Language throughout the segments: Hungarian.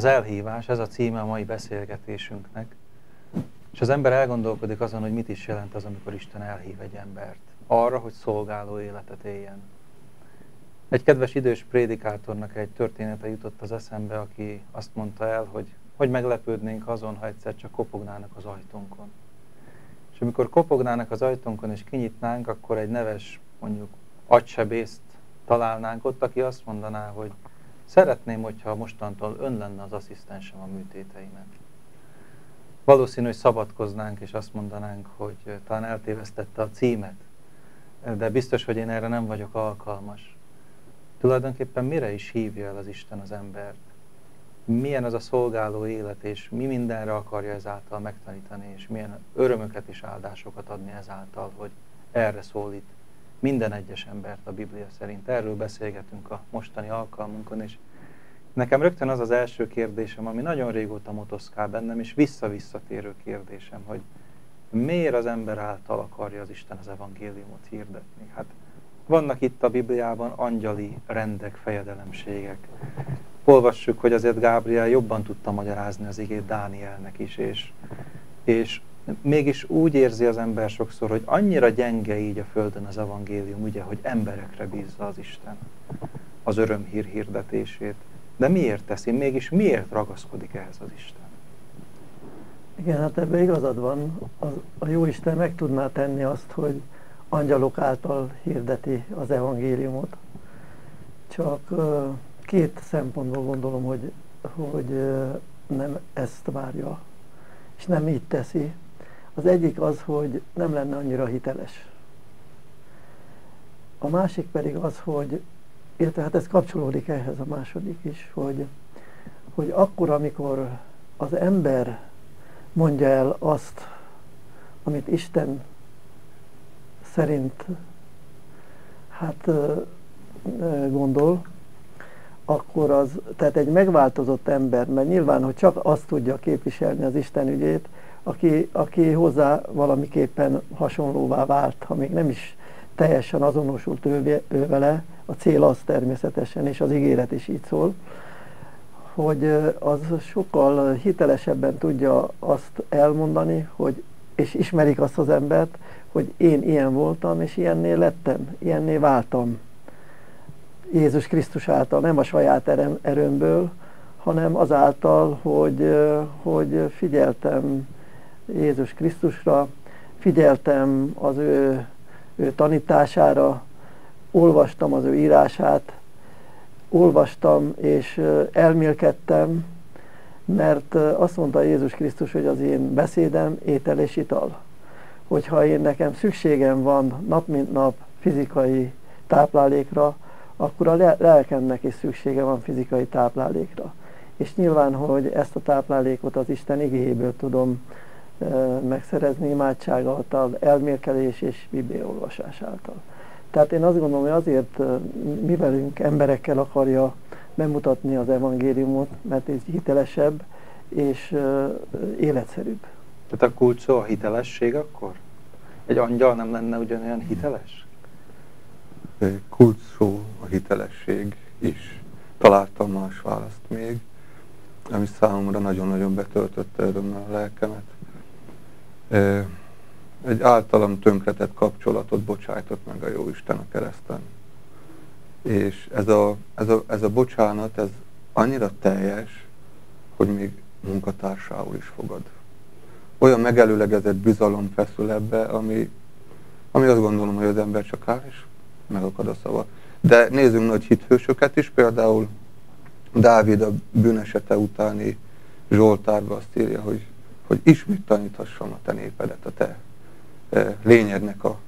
Az elhívás, ez a címe a mai beszélgetésünknek. És az ember elgondolkodik azon, hogy mit is jelent az, amikor Isten elhív egy embert. Arra, hogy szolgáló életet éljen. Egy kedves idős prédikátornak egy története jutott az eszembe, aki azt mondta el, hogy hogy meglepődnénk azon, ha egyszer csak kopognának az ajtónkon. És amikor kopognának az ajtónkon és kinyitnánk, akkor egy neves, mondjuk agysebészt találnánk ott, aki azt mondaná, hogy szeretném, hogyha mostantól ön lenne az asszisztensem a műtéteimen. Valószínű, hogy szabadkoznánk, és azt mondanánk, hogy talán eltévesztette a címet, de biztos, hogy én erre nem vagyok alkalmas. Tulajdonképpen mire is hívja el az Isten az embert? Milyen az a szolgáló élet, és mi mindenre akarja ezáltal megtanítani, és milyen örömöket és áldásokat adni ezáltal, hogy erre szólít minden egyes embert a Biblia szerint. Erről beszélgetünk a mostani alkalmunkon, és nekem rögtön az az első kérdésem, ami nagyon régóta motoszkál bennem, és vissza-visszatérő kérdésem, hogy miért az ember által akarja az Isten az evangéliumot hirdetni? Hát vannak itt a Bibliában angyali rendek, fejedelemségek. Olvassuk, hogy azért Gábriel jobban tudta magyarázni az igét Dánielnek is, és, és mégis úgy érzi az ember sokszor, hogy annyira gyenge így a Földön az evangélium, ugye, hogy emberekre bízza az Isten az örömhír hirdetését. De miért teszi? Mégis miért ragaszkodik ehhez az Isten? Igen, hát ebben igazad van. Az, a jó Isten meg tudná tenni azt, hogy angyalok által hirdeti az evangéliumot. Csak két szempontból gondolom, hogy, hogy nem ezt várja, és nem így teszi. Az egyik az, hogy nem lenne annyira hiteles. A másik pedig az, hogy, illetve hát ez kapcsolódik ehhez a második is, hogy, hogy akkor, amikor az ember mondja el azt, amit Isten szerint hát gondol, akkor az, tehát egy megváltozott ember, mert nyilván, hogy csak azt tudja képviselni az Isten ügyét, aki, aki hozzá valamiképpen hasonlóvá vált, ha még nem is teljesen azonosult ő, ő vele, a cél az természetesen, és az ígéret is így szól, hogy az sokkal hitelesebben tudja azt elmondani, hogy, és ismerik azt az embert, hogy én ilyen voltam, és ilyenné lettem, ilyenné váltam. Jézus Krisztus által, nem a saját erőmből, hanem azáltal, hogy, hogy figyeltem Jézus Krisztusra, figyeltem az ő, ő tanítására, olvastam az ő írását, olvastam és elmélkedtem, mert azt mondta Jézus Krisztus, hogy az én beszédem étel és ital. Hogyha én nekem szükségem van nap mint nap fizikai táplálékra, akkor a lelkemnek is szüksége van fizikai táplálékra. És nyilván, hogy ezt a táplálékot az Isten igéjéből tudom megszerezni imádság által, elmérkelés és bibliaolvasás által. Tehát én azt gondolom, hogy azért mi velünk emberekkel akarja bemutatni az evangéliumot, mert ez hitelesebb és életszerűbb. Tehát a kulcs szó a hitelesség akkor? Egy angyal nem lenne ugyanolyan hiteles? Kulcs szó a hitelesség is. Találtam más választ még, ami számomra nagyon-nagyon betöltötte örömmel a lelkemet egy általam tönkretett kapcsolatot bocsájtott meg a Jóisten a kereszten. És ez a, ez, a, ez a bocsánat, ez annyira teljes, hogy még munkatársául is fogad. Olyan megelőlegezett bizalom feszül ebbe, ami, ami azt gondolom, hogy az ember csak áll, és megakad a szava. De nézzünk nagy hithősöket is, például Dávid a bűnesete utáni Zsoltárban azt írja, hogy hogy ismét taníthassam a te népedet, a te e, lényednek a,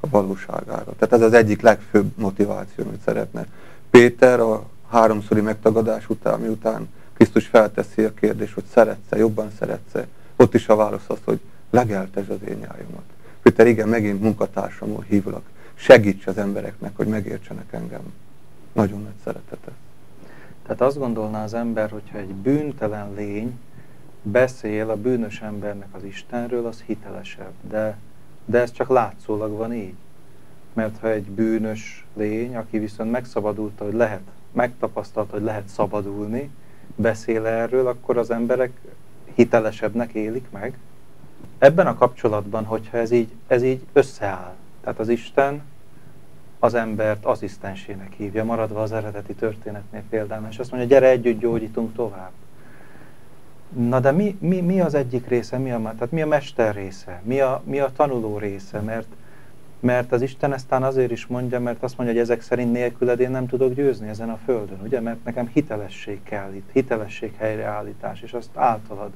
a valóságára. Tehát ez az egyik legfőbb motiváció, amit szeretne. Péter a háromszori megtagadás után, miután Krisztus felteszi a kérdést, hogy szeretsz-e, jobban szeretsz-e, ott is a válasz az, hogy legeltesd az én nyájomat. Péter, igen, megint munkatársamul hívlak. Segíts az embereknek, hogy megértsenek engem. Nagyon nagy szeretete. Tehát azt gondolná az ember, hogyha egy bűntelen lény beszél a bűnös embernek az Istenről, az hitelesebb. De, de ez csak látszólag van így. Mert ha egy bűnös lény, aki viszont megszabadult, hogy lehet, megtapasztalta, hogy lehet szabadulni, beszél erről, akkor az emberek hitelesebbnek élik meg. Ebben a kapcsolatban, hogyha ez így, ez így összeáll, tehát az Isten az embert asszisztensének hívja, maradva az eredeti történetnél például, és azt mondja, gyere együtt gyógyítunk tovább. Na de mi, mi, mi az egyik része, mi a, tehát mi a mester része, mi a, mi a tanuló része, mert, mert az Isten eztán azért is mondja, mert azt mondja, hogy ezek szerint nélküled én nem tudok győzni ezen a földön, ugye, mert nekem hitelesség kell itt, hitelesség helyreállítás, és azt általad.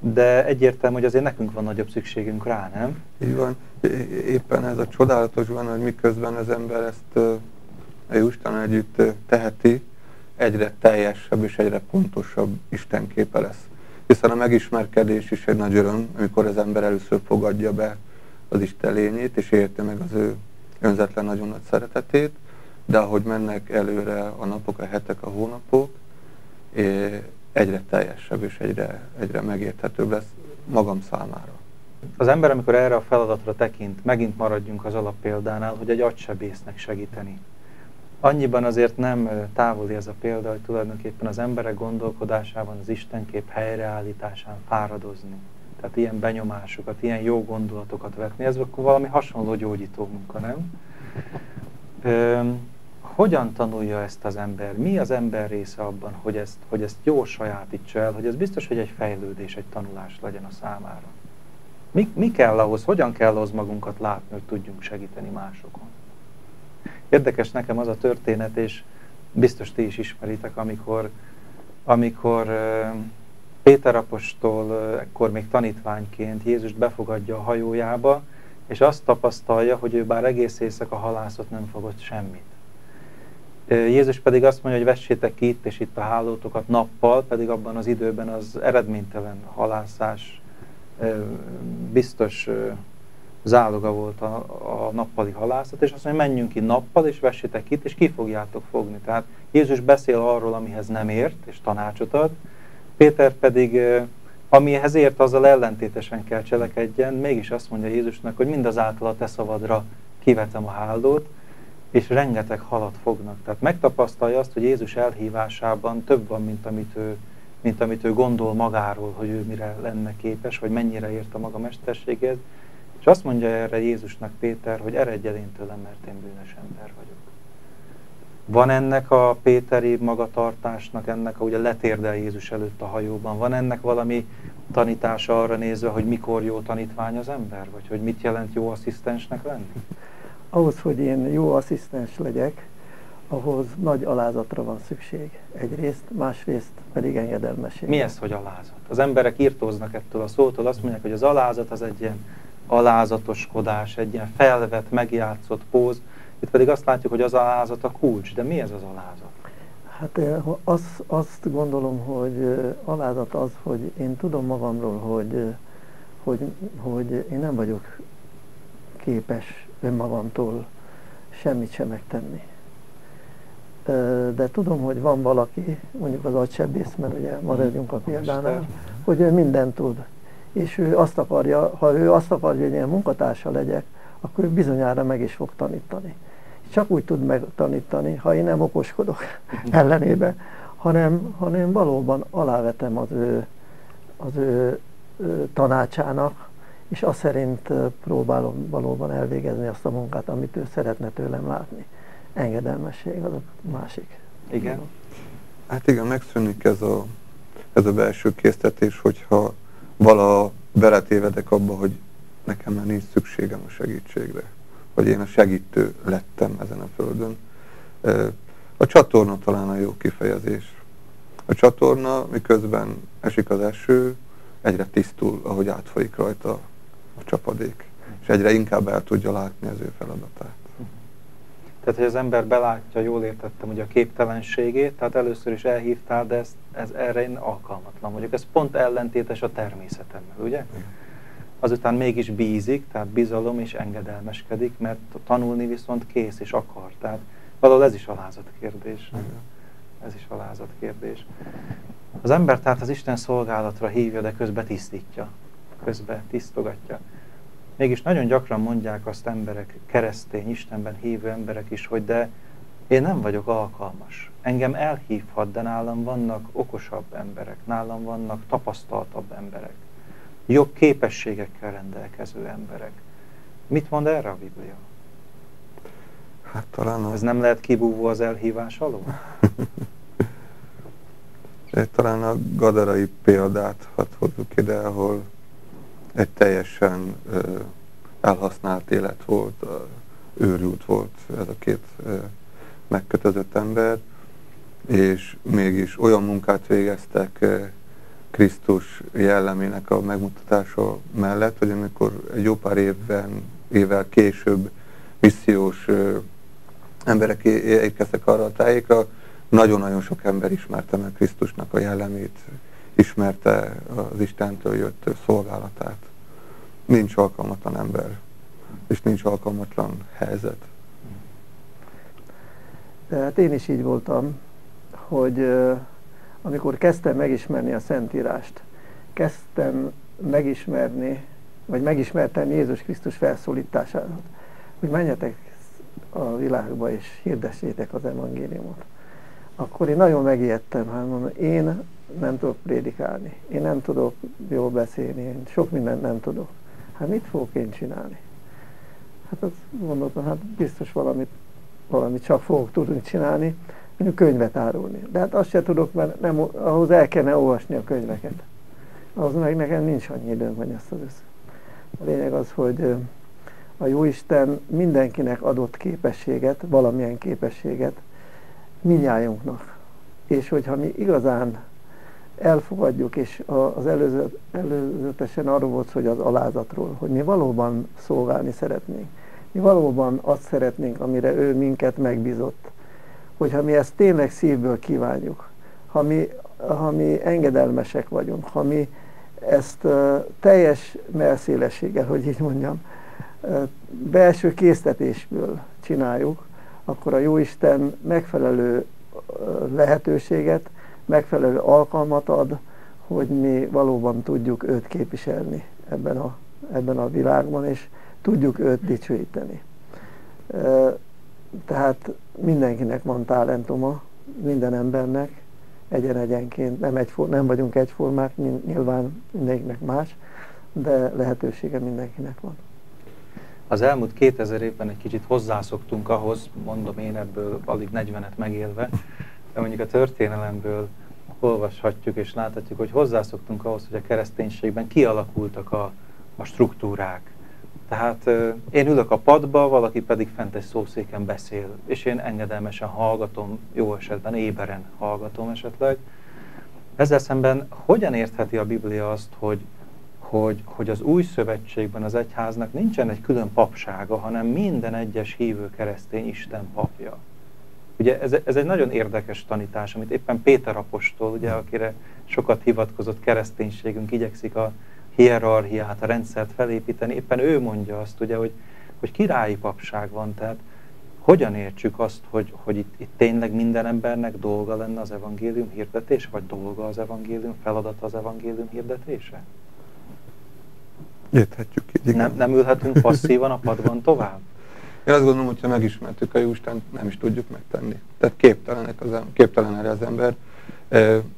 De egyértelmű, hogy azért nekünk van nagyobb szükségünk rá, nem? Így van. Éppen ez a csodálatos van, hogy miközben az ember ezt a Isten együtt teheti, egyre teljesebb és egyre pontosabb Istenképe lesz. Hiszen a megismerkedés is egy nagy öröm, amikor az ember először fogadja be az Isten lényét, és érti meg az ő önzetlen nagyon nagy szeretetét, de ahogy mennek előre a napok, a hetek, a hónapok, egyre teljesebb és egyre, egyre megérthetőbb lesz magam számára. Az ember, amikor erre a feladatra tekint, megint maradjunk az alappéldánál, hogy egy agysebésznek segíteni annyiban azért nem távoli ez a példa, hogy tulajdonképpen az emberek gondolkodásában, az Istenkép helyreállításán fáradozni. Tehát ilyen benyomásokat, ilyen jó gondolatokat vetni, ez valami hasonló gyógyító munka, nem? Ö, hogyan tanulja ezt az ember? Mi az ember része abban, hogy ezt, hogy ezt jó sajátítsa el, hogy ez biztos, hogy egy fejlődés, egy tanulás legyen a számára? Mi, mi kell ahhoz, hogyan kell ahhoz magunkat látni, hogy tudjunk segíteni másokon? Érdekes nekem az a történet, és biztos ti is ismeritek, amikor, amikor Péter apostol ekkor még tanítványként Jézust befogadja a hajójába, és azt tapasztalja, hogy ő bár egész éjszaka halászott, nem fogott semmit. Jézus pedig azt mondja, hogy vessétek ki itt és itt a hálótokat nappal, pedig abban az időben az eredménytelen halászás biztos záloga volt a, a nappali halászat, és azt mondja, menjünk ki nappal, és vessétek itt, és ki fogjátok fogni. Tehát Jézus beszél arról, amihez nem ért, és tanácsot ad, Péter pedig, amihez ért, azzal ellentétesen kell cselekedjen, mégis azt mondja Jézusnak, hogy mindazáltal a te szavadra kivetem a hálót, és rengeteg halat fognak. Tehát megtapasztalja azt, hogy Jézus elhívásában több van, mint amit ő, mint amit ő gondol magáról, hogy ő mire lenne képes, vagy mennyire ért a maga mesterségét, azt mondja erre Jézusnak Péter, hogy eredj el én tőlem, mert én bűnös ember vagyok. Van ennek a Péteri magatartásnak, ennek, ahogy letérdel Jézus előtt a hajóban, van ennek valami tanítása arra nézve, hogy mikor jó tanítvány az ember? Vagy hogy mit jelent jó asszisztensnek lenni? Ahhoz, hogy én jó asszisztens legyek, ahhoz nagy alázatra van szükség. Egyrészt, másrészt pedig engedelmesség. Mi ez, hogy alázat? Az emberek írtóznak ettől a szótól, azt mondják, hogy az alázat az egy ilyen alázatoskodás, egy ilyen felvett, megjátszott póz. Itt pedig azt látjuk, hogy az alázat a kulcs. De mi ez az alázat? Hát az, azt gondolom, hogy alázat az, hogy én tudom magamról, hogy, hogy, hogy én nem vagyok képes önmagamtól semmit sem megtenni. De tudom, hogy van valaki, mondjuk az agysebész, mert ugye maradjunk a példánál, hogy ő mindent tud és ő azt akarja, ha ő azt akarja, hogy ilyen munkatársa legyek, akkor ő bizonyára meg is fog tanítani. Csak úgy tud megtanítani, ha én nem okoskodok ellenébe, hanem, hanem valóban alávetem az ő, az ő, ő tanácsának, és azt szerint próbálom valóban elvégezni azt a munkát, amit ő szeretne tőlem látni. Engedelmesség az a másik. Igen. Hát igen, megszűnik ez a, ez a belső késztetés, hogyha vala beletévedek abba, hogy nekem már nincs szükségem a segítségre, hogy én a segítő lettem ezen a földön. A csatorna talán a jó kifejezés. A csatorna, miközben esik az eső, egyre tisztul, ahogy átfolyik rajta a csapadék, és egyre inkább el tudja látni az ő feladatát. Tehát, hogy az ember belátja, jól értettem, hogy a képtelenségét, tehát először is elhívtál, de ezt, ez erre én alkalmatlan vagyok. Ez pont ellentétes a természetemmel, ugye? Azután mégis bízik, tehát bizalom és engedelmeskedik, mert tanulni viszont kész és akar. Tehát valahol ez is alázat kérdés. Ez is alázat kérdés. Az ember tehát az Isten szolgálatra hívja, de közben tisztítja. Közben tisztogatja. Mégis nagyon gyakran mondják azt emberek, keresztény, Istenben hívő emberek is, hogy de én nem vagyok alkalmas. Engem elhívhat, de nálam vannak okosabb emberek, nálam vannak tapasztaltabb emberek, jobb képességekkel rendelkező emberek. Mit mond erre a Biblia? Hát talán a... Ez nem lehet kibúvó az elhívás alól? talán a gadarai példát hadd hozzuk ide, ahol egy teljesen elhasznált élet volt, őrült volt ez a két megkötözött ember, és mégis olyan munkát végeztek Krisztus jellemének a megmutatása mellett, hogy amikor egy jó pár évben, évvel később missziós emberek érkeztek arra a tájékra, nagyon-nagyon sok ember ismerte meg Krisztusnak a jellemét, ismerte az Istentől jött szolgálatát. Nincs alkalmatlan ember, és nincs alkalmatlan helyzet. Tehát én is így voltam, hogy amikor kezdtem megismerni a Szentírást, kezdtem megismerni, vagy megismertem Jézus Krisztus felszólítását, hogy menjetek a világba és hirdessétek az evangéliumot. Akkor én nagyon megijedtem, hát mondom, én nem tudok prédikálni, én nem tudok jól beszélni, én sok mindent nem tudok. Hát mit fogok én csinálni? Hát azt gondoltam, hát biztos valamit, valamit csak fogok tudni csinálni, mondjuk könyvet árulni. De hát azt se tudok, mert nem, ahhoz el kellene olvasni a könyveket. Ahhoz meg nekem nincs annyi időm, hogy ezt az össze. A lényeg az, hogy a Jóisten mindenkinek adott képességet, valamilyen képességet minnyájunknak. És hogyha mi igazán elfogadjuk, és az előző, előzetesen arról volt, hogy az alázatról, hogy mi valóban szolgálni szeretnénk. Mi valóban azt szeretnénk, amire ő minket megbízott. Hogyha mi ezt tényleg szívből kívánjuk, ha mi, ha mi engedelmesek vagyunk, ha mi ezt teljes melszélességgel, hogy így mondjam, belső késztetésből csináljuk, akkor a Jóisten megfelelő lehetőséget, megfelelő alkalmat ad, hogy mi valóban tudjuk őt képviselni ebben a, ebben a világban, és tudjuk őt dicsőíteni. Tehát mindenkinek van talentuma, minden embernek, egyen-egyenként, nem, egyfor, nem vagyunk egyformák, nyilván mindenkinek más, de lehetősége mindenkinek van. Az elmúlt 2000 évben egy kicsit hozzászoktunk ahhoz, mondom én ebből alig 40-et megélve, de mondjuk a történelemből olvashatjuk és láthatjuk, hogy hozzászoktunk ahhoz, hogy a kereszténységben kialakultak a, a struktúrák. Tehát én ülök a padba, valaki pedig fent egy szószéken beszél, és én engedelmesen hallgatom, jó esetben éberen hallgatom esetleg. Ezzel szemben hogyan értheti a Biblia azt, hogy hogy, hogy az új szövetségben az egyháznak nincsen egy külön papsága, hanem minden egyes hívő keresztény Isten papja. Ugye ez, ez egy nagyon érdekes tanítás, amit éppen Péter apostol, ugye, akire sokat hivatkozott kereszténységünk, igyekszik a hierarchiát, a rendszert felépíteni, éppen ő mondja azt, ugye, hogy, hogy királyi papság van, tehát hogyan értsük azt, hogy, hogy itt, itt tényleg minden embernek dolga lenne az evangélium hirdetése, vagy dolga az evangélium, feladata az evangélium hirdetése? Érthetjük így. Nem, nem ülhetünk passzívan a padban tovább? Én azt gondolom, hogyha megismertük a Jóstent, nem is tudjuk megtenni. Tehát képtelenek az, képtelen erre az ember.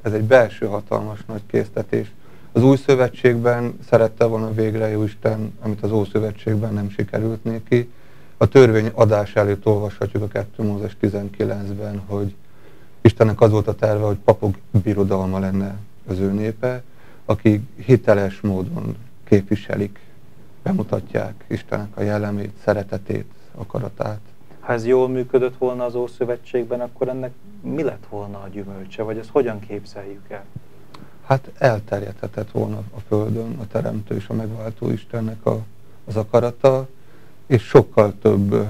Ez egy belső hatalmas nagy késztetés. Az új szövetségben szerette volna végre Jóisten, amit az Ószövetségben nem sikerült néki. A törvény adás előtt olvashatjuk a 2 Mózes 19-ben, hogy Istennek az volt a terve, hogy papok birodalma lenne az ő népe, aki hiteles módon képviselik, bemutatják Istennek a jellemét, szeretetét, akaratát. Ha ez jól működött volna az Ószövetségben, akkor ennek mi lett volna a gyümölcse, vagy ezt hogyan képzeljük el? Hát elterjedhetett volna a Földön a Teremtő és a Megváltó Istennek a, az akarata, és sokkal több,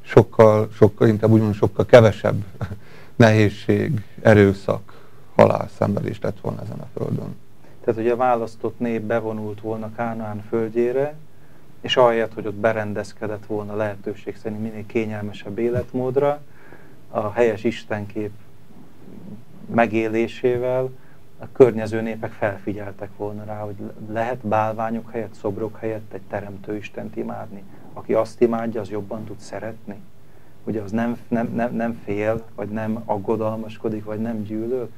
sokkal, sokkal, inkább úgymond sokkal kevesebb nehézség, erőszak, halál, szenvedés lett volna ezen a Földön. Tehát, hogy a választott nép bevonult volna Kánaán földjére, és ahelyett, hogy ott berendezkedett volna lehetőség szerint minél kényelmesebb életmódra, a helyes istenkép megélésével a környező népek felfigyeltek volna rá, hogy lehet bálványok helyett, szobrok helyett egy teremtő Istent imádni. Aki azt imádja, az jobban tud szeretni. ugye az nem, nem, nem, nem fél, vagy nem aggodalmaskodik, vagy nem gyűlöl.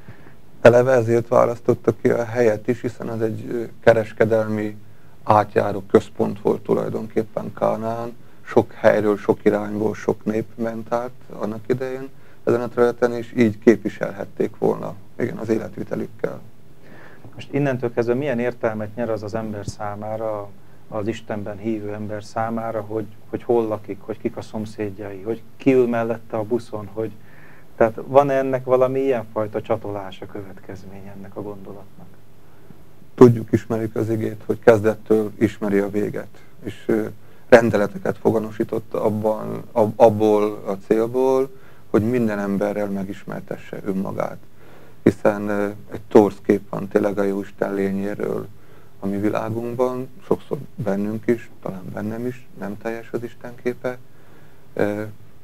Eleve ezért választotta ki a helyet is, hiszen az egy kereskedelmi átjáró központ volt tulajdonképpen Kánán. Sok helyről, sok irányból sok nép ment át annak idején ezen a területen, és így képviselhették volna igen, az életvitelükkel. Most innentől kezdve milyen értelmet nyer az az ember számára, az Istenben hívő ember számára, hogy, hogy hol lakik, hogy kik a szomszédjai, hogy ki ül mellette a buszon, hogy tehát van -e ennek valami ilyenfajta csatolása következmény ennek a gondolatnak? Tudjuk, ismerjük az igét, hogy kezdettől ismeri a véget, és rendeleteket foganosított abban, abból a célból, hogy minden emberrel megismertesse önmagát. Hiszen egy torz kép van tényleg a Jóisten lényéről, a mi világunkban, sokszor bennünk is, talán bennem is, nem teljes az Isten képe,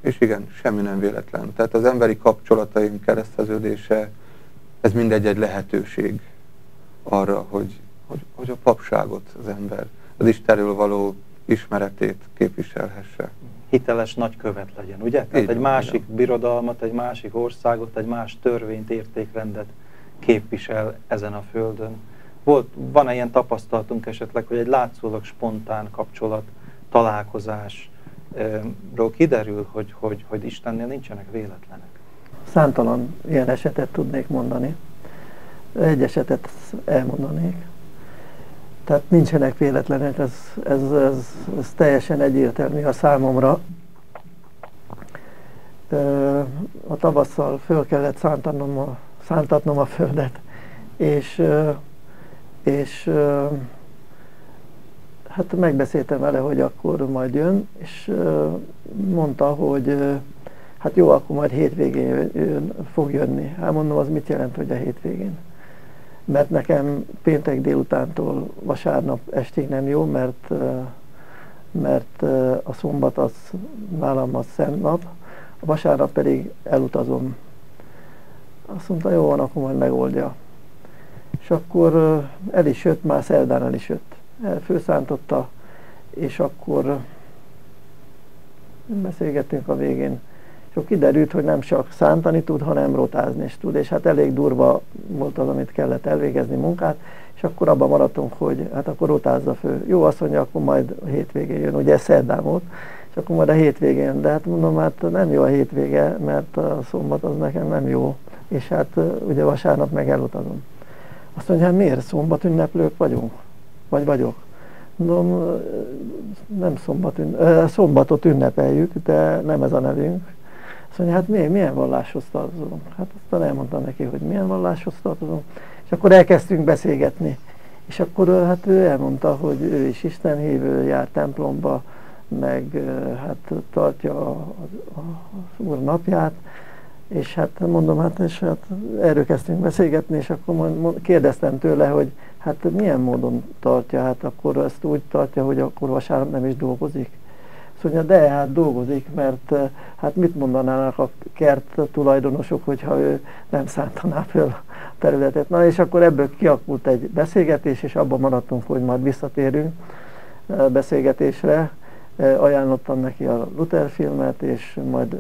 és igen, semmi nem véletlen. Tehát az emberi kapcsolataim kereszteződése, ez mindegy egy lehetőség arra, hogy, hogy, hogy a papságot az ember, az Istenről való ismeretét képviselhesse. Hiteles nagykövet legyen, ugye? Tehát egy másik birodalmat, egy másik országot, egy más törvényt, értékrendet képvisel ezen a földön volt, van-e ilyen tapasztalatunk esetleg, hogy egy látszólag spontán kapcsolat, találkozásról kiderül, hogy, hogy, hogy Istennél nincsenek véletlenek? Számtalan ilyen esetet tudnék mondani. Egy esetet elmondanék. Tehát nincsenek véletlenek, ez, ez, ez, ez teljesen egyértelmű a számomra. A tavasszal föl kellett szántanom a, szántatnom a földet, és és hát megbeszéltem vele, hogy akkor majd jön, és mondta, hogy hát jó, akkor majd hétvégén jön, fog jönni. Hát mondom, az mit jelent, hogy a hétvégén? Mert nekem péntek délutántól vasárnap estig nem jó, mert, mert a szombat az nálam a szent nap, a vasárnap pedig elutazom. Azt mondta, jó van, akkor majd megoldja és akkor el is jött, már szerdán el is jött. Főszántotta, és akkor beszélgettünk a végén. És akkor kiderült, hogy nem csak szántani tud, hanem rotázni is tud, és hát elég durva volt az, amit kellett elvégezni munkát, és akkor abban maradtunk, hogy hát akkor rotázza fő. Jó, azt mondja, akkor majd a hétvégén jön, ugye szerdán volt, és akkor majd a hétvégén, de hát mondom, hát nem jó a hétvége, mert a szombat az nekem nem jó, és hát ugye vasárnap meg elutazom. Azt mondja, hát miért szombat ünneplők vagyunk? Vagy vagyok? Mondom, nem szombat ünne, szombatot ünnepeljük, de nem ez a nevünk. Azt mondja, hát miért, milyen valláshoz tartozunk? Hát aztán elmondtam neki, hogy milyen valláshoz tartozunk. És akkor elkezdtünk beszélgetni. És akkor hát ő elmondta, hogy ő is Isten hívő, jár templomba, meg hát tartja a, a, a, az Úr napját, és hát mondom, hát, és hát erről kezdtünk beszélgetni, és akkor kérdeztem tőle, hogy hát milyen módon tartja, hát akkor ezt úgy tartja, hogy akkor vasárnap nem is dolgozik. Azt mondja, de hát dolgozik, mert hát mit mondanának a kert tulajdonosok, hogyha ő nem szántaná föl a területet. Na és akkor ebből kiakult egy beszélgetés, és abban maradtunk, hogy majd visszatérünk beszélgetésre, ajánlottam neki a Luther filmet, és majd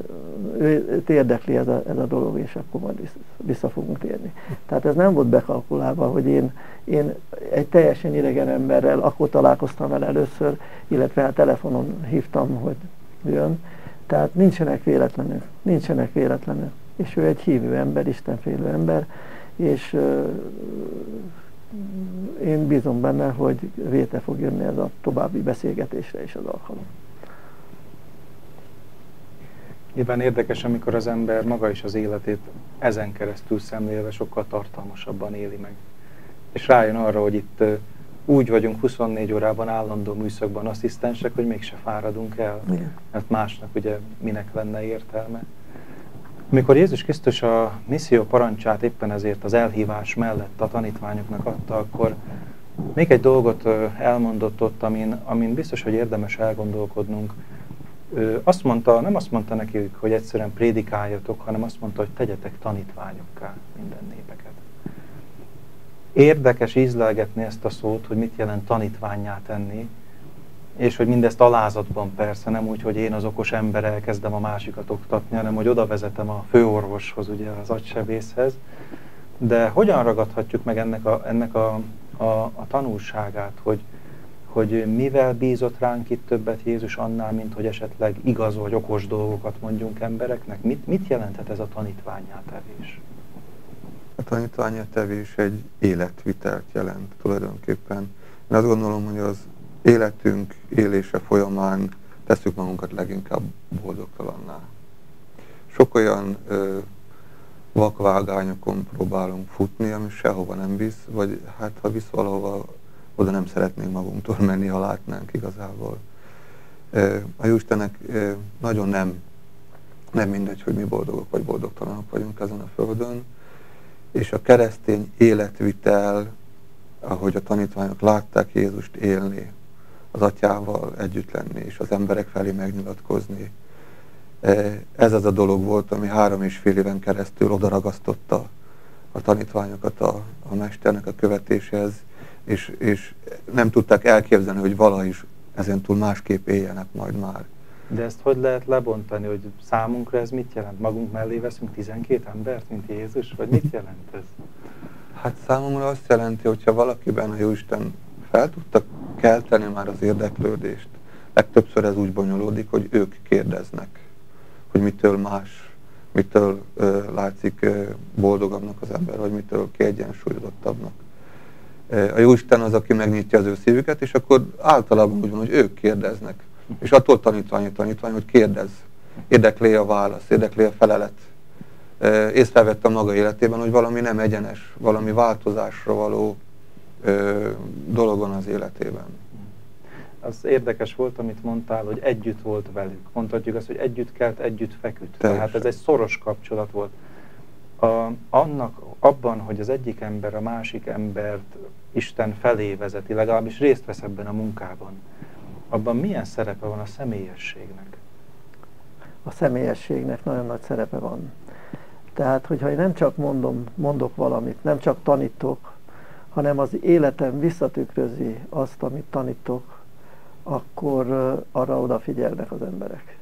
őt érdekli ez a, ez a dolog, és akkor majd vissza, vissza fogunk térni. Tehát ez nem volt bekalkulálva, hogy én, én egy teljesen idegen emberrel akkor találkoztam vele először, illetve hát telefonon hívtam, hogy jön. Tehát nincsenek véletlenül, nincsenek véletlenül. És ő egy hívő ember, istenfélő ember, és én bízom benne, hogy véte fog jönni ez a további beszélgetésre és az alkalom. Nyilván érdekes, amikor az ember maga is az életét ezen keresztül szemlélve sokkal tartalmasabban éli meg. És rájön arra, hogy itt úgy vagyunk 24 órában állandó műszakban asszisztensek, hogy mégse fáradunk el. Igen. Mert másnak ugye minek lenne értelme. Amikor Jézus Krisztus a misszió parancsát éppen ezért az elhívás mellett a tanítványoknak adta, akkor még egy dolgot elmondott ott, amin, amin biztos, hogy érdemes elgondolkodnunk. Ő azt mondta, nem azt mondta nekik, hogy egyszerűen prédikáljatok, hanem azt mondta, hogy tegyetek tanítványokká minden népeket. Érdekes ízlelgetni ezt a szót, hogy mit jelent tanítványá tenni, és hogy mindezt alázatban persze, nem úgy, hogy én az okos ember elkezdem a másikat oktatni, hanem hogy oda vezetem a főorvoshoz, ugye az agysebészhez. De hogyan ragadhatjuk meg ennek a, ennek a, a, a tanulságát, hogy, hogy mivel bízott ránk itt többet Jézus annál, mint hogy esetleg igaz vagy okos dolgokat mondjunk embereknek? Mit, mit jelenthet ez a tanítványátevés? A tanítványátevés egy életvitelt jelent tulajdonképpen. Én azt gondolom, hogy az életünk élése folyamán tesszük magunkat leginkább boldogtalanná. Sok olyan ö, vakvágányokon próbálunk futni, ami sehova nem visz, vagy hát ha visz valahova, oda nem szeretnénk magunktól menni, ha látnánk igazából. A Jóistennek nagyon nem, nem mindegy, hogy mi boldogok vagy boldogtalanok vagyunk ezen a Földön, és a keresztény életvitel, ahogy a tanítványok látták Jézust élni, az atyával együtt lenni, és az emberek felé megnyilatkozni, ez az a dolog volt, ami három és fél éven keresztül odaragasztotta a tanítványokat a, a mesternek a követéshez, és, és nem tudták elképzelni, hogy valaha is ezentúl másképp éljenek majd már. De ezt hogy lehet lebontani, hogy számunkra ez mit jelent? Magunk mellé veszünk 12 embert, mint Jézus? Vagy mit jelent ez? Hát számomra azt jelenti, hogyha valakiben a Jóisten fel tudta kelteni már az érdeklődést, legtöbbször ez úgy bonyolódik, hogy ők kérdeznek, hogy mitől más, mitől ö, látszik ö, boldogabbnak az ember, vagy mitől kiegyensúlyozottabbnak a Jóisten az, aki megnyitja az ő szívüket, és akkor általában úgy van, hogy ők kérdeznek. És attól tanítvány, tanítvány, hogy kérdez. Érdekli a válasz, érdekli a felelet. Észrevette a maga életében, hogy valami nem egyenes, valami változásra való dolog van az életében. Az érdekes volt, amit mondtál, hogy együtt volt velük. Mondhatjuk azt, hogy együtt kelt, együtt feküdt. Teljesen. Tehát ez egy szoros kapcsolat volt. A, annak, abban, hogy az egyik ember a másik embert Isten felé vezeti, legalábbis részt vesz ebben a munkában, abban milyen szerepe van a személyességnek? A személyességnek nagyon nagy szerepe van. Tehát, hogyha én nem csak mondom, mondok valamit, nem csak tanítok, hanem az életem visszatükrözi azt, amit tanítok, akkor arra odafigyelnek az emberek.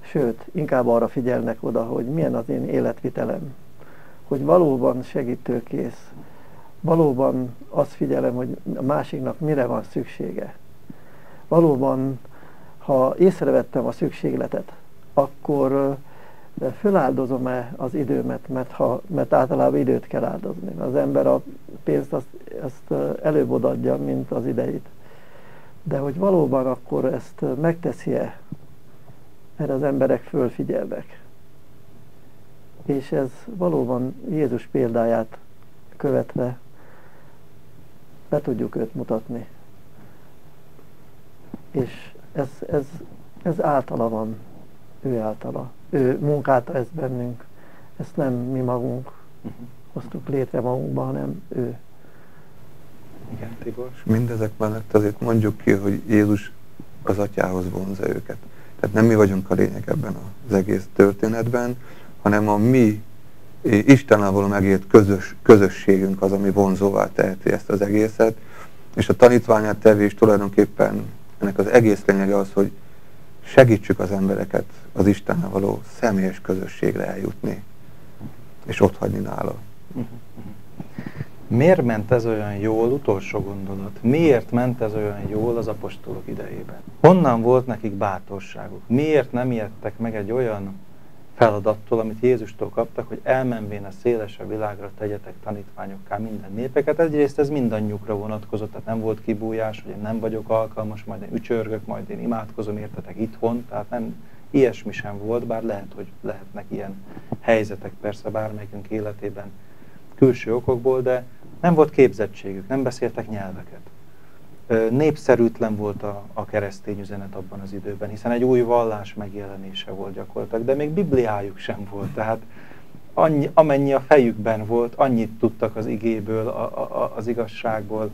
Sőt, inkább arra figyelnek oda, hogy milyen az én életvitelem, hogy valóban segítőkész, valóban azt figyelem, hogy a másiknak mire van szüksége. Valóban, ha észrevettem a szükségletet, akkor föláldozom-e az időmet, mert, ha, mert általában időt kell áldozni. Az ember a pénzt azt, ezt előbb odaadja, mint az idejét. De hogy valóban akkor ezt megteszi-e, mert az emberek fölfigyelnek. És ez valóban Jézus példáját követve be tudjuk őt mutatni. És ez, ez, ez általa van, ő általa. Ő munkálta ezt bennünk. Ezt nem mi magunk hoztuk létre magunkba, hanem ő. Igen, Tibor. Mindezek mellett azért mondjuk ki, hogy Jézus az atyához vonza őket. Tehát nem mi vagyunk a lényeg ebben az egész történetben, hanem a mi Istennel való megért közös, közösségünk az, ami vonzóvá teheti ezt az egészet, és a tanítványát tevés tulajdonképpen ennek az egész lényege az, hogy segítsük az embereket az Istennel való személyes közösségre eljutni, és ott hagyni nála. Miért ment ez olyan jól, utolsó gondolat, miért ment ez olyan jól az apostolok idejében? Honnan volt nekik bátorságuk? Miért nem ijedtek meg egy olyan feladattól, amit Jézustól kaptak, hogy elmenvén a szélesebb világra tegyetek tanítványokká minden népeket. Egyrészt ez mindannyiukra vonatkozott, tehát nem volt kibújás, hogy én nem vagyok alkalmas, majd én ücsörgök, majd én imádkozom értetek itthon, tehát nem, ilyesmi sem volt, bár lehet, hogy lehetnek ilyen helyzetek persze bármelyikünk életében külső okokból, de nem volt képzettségük, nem beszéltek nyelveket népszerűtlen volt a, a keresztény üzenet abban az időben, hiszen egy új vallás megjelenése volt gyakorlatilag, de még Bibliájuk sem volt, tehát annyi, amennyi a fejükben volt, annyit tudtak az igéből, a, a, az igazságból,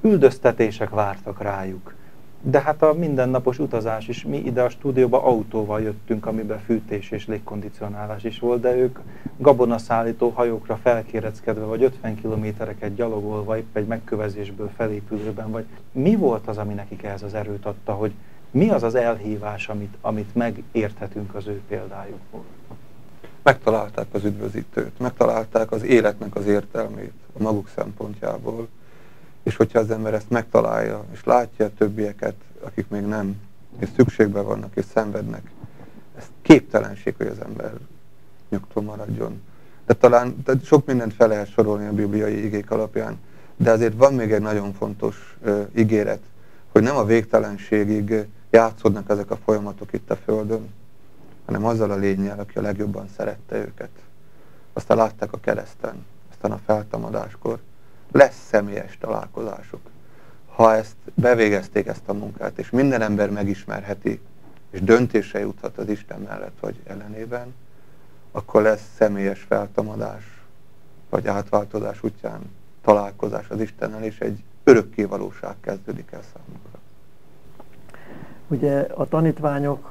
üldöztetések vártak rájuk. De hát a mindennapos utazás is, mi ide a stúdióba autóval jöttünk, amiben fűtés és légkondicionálás is volt, de ők gabonaszállító hajókra felkéreckedve, vagy 50 kilométereket gyalogolva, épp egy megkövezésből felépülőben, vagy. Mi volt az, ami nekik ehhez az erőt adta, hogy mi az az elhívás, amit, amit megérthetünk az ő példájukból? Megtalálták az üdvözítőt, megtalálták az életnek az értelmét a maguk szempontjából, és hogyha az ember ezt megtalálja, és látja a többieket, akik még nem, és szükségben vannak, és szenvednek, ez képtelenség, hogy az ember nyugtól maradjon. De talán de sok mindent fel lehet sorolni a bibliai igék alapján, de azért van még egy nagyon fontos uh, ígéret, hogy nem a végtelenségig játszódnak ezek a folyamatok itt a Földön, hanem azzal a lényel, aki a legjobban szerette őket. Aztán látták a kereszten, aztán a feltámadáskor, lesz személyes találkozásuk. Ha ezt bevégezték ezt a munkát, és minden ember megismerheti, és döntése juthat az Isten mellett vagy ellenében, akkor lesz személyes feltamadás, vagy átváltozás útján találkozás az Istennel, és egy örökké valóság kezdődik el számukra. Ugye a tanítványok,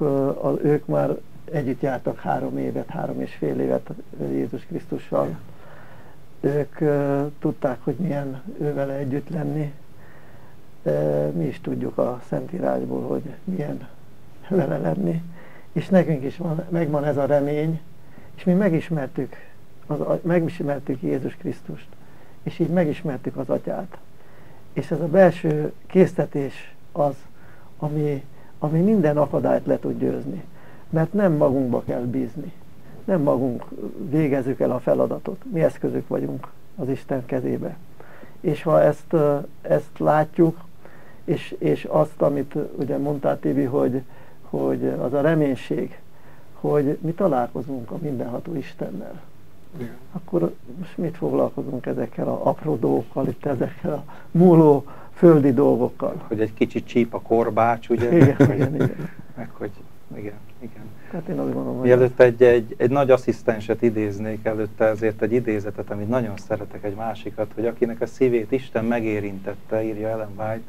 ők már együtt jártak három évet, három és fél évet Jézus Krisztussal ők tudták, hogy milyen ővele együtt lenni. Mi is tudjuk a Szentírásból, hogy milyen vele lenni. És nekünk is van, megvan ez a remény, és mi megismertük, az, megismertük Jézus Krisztust, és így megismertük az Atyát. És ez a belső késztetés az, ami, ami minden akadályt le tud győzni. Mert nem magunkba kell bízni nem magunk végezzük el a feladatot, mi eszközök vagyunk az Isten kezébe. És ha ezt, ezt látjuk, és, és azt, amit ugye mondtál Tibi, hogy, hogy az a reménység, hogy mi találkozunk a mindenható Istennel. Igen. Akkor most mit foglalkozunk ezekkel a apró dolgokkal, itt ezekkel a múló földi dolgokkal? Hogy egy kicsit csíp a korbács, ugye? Igen, igen, igen. Meg hogy, igen, igen. Hát én azt gondolom. Mielőtt egy, egy, egy nagy asszisztenset idéznék, előtte azért egy idézetet, amit nagyon szeretek, egy másikat, hogy akinek a szívét Isten megérintette, írja Ellen White,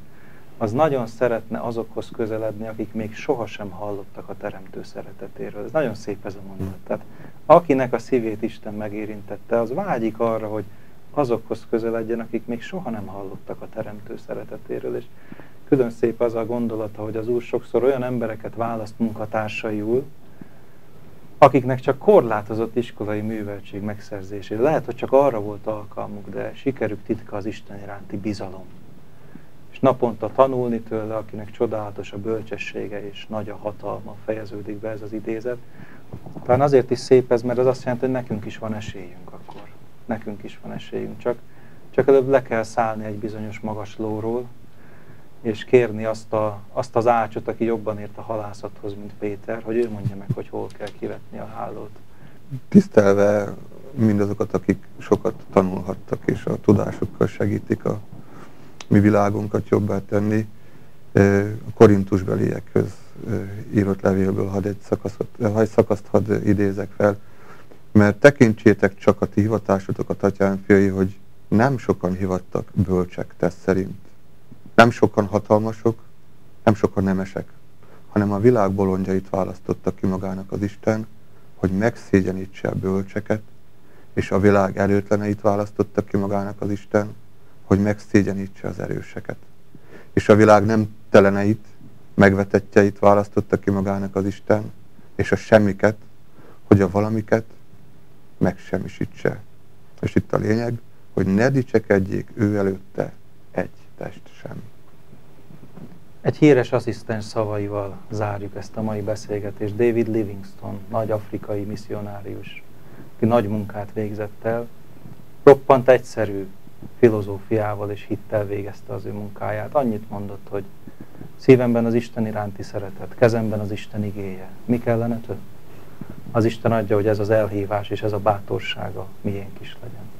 az nagyon szeretne azokhoz közeledni, akik még sohasem hallottak a Teremtő szeretetéről. Ez nagyon szép ez a mondat. Tehát akinek a szívét Isten megérintette, az vágyik arra, hogy azokhoz közeledjen, akik még soha nem hallottak a Teremtő szeretetéről. És külön szép az a gondolata, hogy az Úr sokszor olyan embereket választ munkatársaiul, akiknek csak korlátozott iskolai műveltség megszerzésére. Lehet, hogy csak arra volt alkalmuk, de sikerük titka az Isten iránti bizalom. És naponta tanulni tőle, akinek csodálatos a bölcsessége és nagy a hatalma, fejeződik be ez az idézet. Talán azért is szép ez, mert az azt jelenti, hogy nekünk is van esélyünk akkor. Nekünk is van esélyünk, csak, csak előbb le kell szállni egy bizonyos magas lóról, és kérni azt, a, azt az ácsot, aki jobban ért a halászathoz, mint Péter, hogy ő mondja meg, hogy hol kell kivetni a hálót. Tisztelve mindazokat, akik sokat tanulhattak, és a tudásukkal segítik a mi világunkat jobbá tenni, a korintusbeliekhez írott levélből had egy, szakaszot, ha egy szakaszt hadd idézek fel, mert tekintsétek csak a ti hivatásotokat, atyám fiai, hogy nem sokan hivattak bölcsek tesz szerint nem sokan hatalmasok, nem sokan nemesek, hanem a világ bolondjait választotta ki magának az Isten, hogy megszégyenítse a bölcseket, és a világ előtleneit választotta ki magának az Isten, hogy megszégyenítse az erőseket. És a világ nem teleneit, megvetettjeit választotta ki magának az Isten, és a semmiket, hogy a valamiket megsemmisítse. És itt a lényeg, hogy ne dicsekedjék ő előtte test sem. Egy híres asszisztens szavaival zárjuk ezt a mai beszélgetést. David Livingstone, nagy afrikai misszionárius, aki nagy munkát végzett el, roppant egyszerű filozófiával és hittel végezte az ő munkáját. Annyit mondott, hogy szívemben az Isten iránti szeretet, kezemben az Isten igéje. Mi kellene több? Az Isten adja, hogy ez az elhívás és ez a bátorsága miénk is legyen.